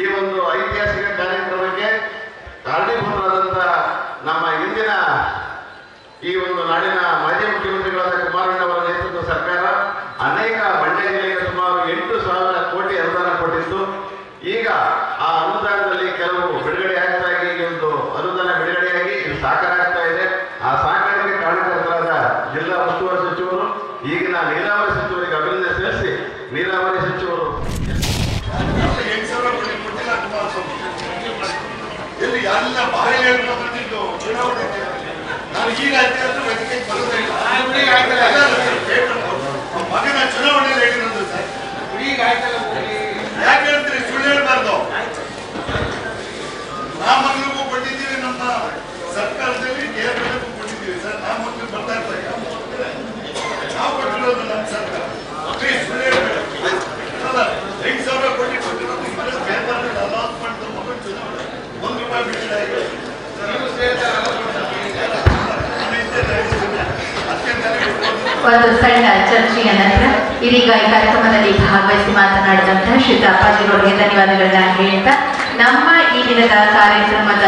ಈ ಒಂದು ಐತಿಹಾಸಿಕ ಕಾರ್ಯಕ್ರಮಕ್ಕೆ ಕಾರಣೀಭೂತರಾದಂತಹ ನಮ್ಮ ಇಂದಿನ ಈ ಒಂದು ನಾಡಿನ ಮಾಜಿ ಮುಖ್ಯಮಂತ್ರಿಗಳಾದ ಕುಮಾರಣ್ಣವರ ನೇತೃತ್ವದ ಸರ್ಕಾರ ಅನೇಕ ಬಂಡೆ ಜಿಲ್ಲೆಗೆ ಸುಮಾರು ಎಂಟು ಸಾವಿರ ಕೋಟಿ ಅನುದಾನ ಕೊಟ್ಟಿತ್ತು. ಈಗ ಆ ಅನುದಾನದಲ್ಲಿ ಕೆಲವು ಬಿಡುಗಡೆ ಆಗ್ತಾ ಈ ಒಂದು ಅನುದಾನ ಬಿಡುಗಡೆಯಾಗಿ ಇದು ಸಾಕಾರ ಆಗ್ತಾ ಇದೆ. ಆ ಸಾಕಾರಕ್ಕೆ ಕಾರಣಕರ್ತರಾದ ಜಿಲ್ಲಾ ಉಸ್ತುವಾರಿ ಸಚಿವರು, ಈಗಿನ ನೀರಾವರಿ ಸಚಿವರಿಗೆ ಅಭಿನಂದನೆ ಎಲ್ಲಿ ಎಲ್ಲ ಬಾಯಿ ಹೇಳ್ತಾ ಬಂದಿದ್ದು ಚುನಾವಣೆ ನಾನು ಈಗ ಅಂತ ಪೇಪರ್ ಅವ್ರ ಮಗನ ಚುನಾವಣೆಯಲ್ಲಿ ಹೇಳಿರೋದು ಸರ್ ಯಾಕೆ ಹೇಳ್ತೀರಿ? ಸುಳ್ಳು ಹೇಳ್ಬಾರ್ದು. ನಾಮಕ್ಕಳಿಗೂ ಕೊಟ್ಟಿದ್ದೀವಿ ನಮ್ಮ ಸರ್ಕಾರದಲ್ಲಿ ನೇರಗಳಿಗೂ ಕೊಟ್ಟಿದ್ದೀವಿ ಸರ್ ನಾಮಕ್ಕಳು ಬರ್ತಾ ಇರ್ತಾರೆ ನಾವು ಕೊಟ್ಟಿರೋದು ನಮ್ಮ ಸರ್ಕಾರ ಪ್ಲೀಸ್ ಸುಳ್ಳು ಹೇಳ್ಬೇಡಿ ಅಲ್ಲ ಎಂಟು ಸಾವಿರ ಕೋಟಿ ಕೊಟ್ಟಿರೋದು ಇಬ್ಬರು ಪೇಪರ್ ಅನೌನ್ಸ್ಮೆಂಟ್ ಮಗನ ಚುನಾವಣೆ ಒಂದು ರೂಪಾಯಿ ಬಿಡುಗಡೆ ಆಗಿದೆ ಒಂದು ಸಣ್ಣ ಚರ್ಚೆಯ ನಂತರ ಇದೀಗ ಈ ಕಾರ್ಯಕ್ರಮದಲ್ಲಿ ಭಾಗವಹಿಸಿ ಮಾತನಾಡಿದಂತಹ ಶ್ರೀ ಅಪ್ಪಾಜಿರವರಿಗೆ ಧನ್ಯವಾದಗಳನ್ನ ಹೇಳ್ತಾ ನಮ್ಮ ಈ ದಿನದ ಕಾರ್ಯಕ್ರಮದ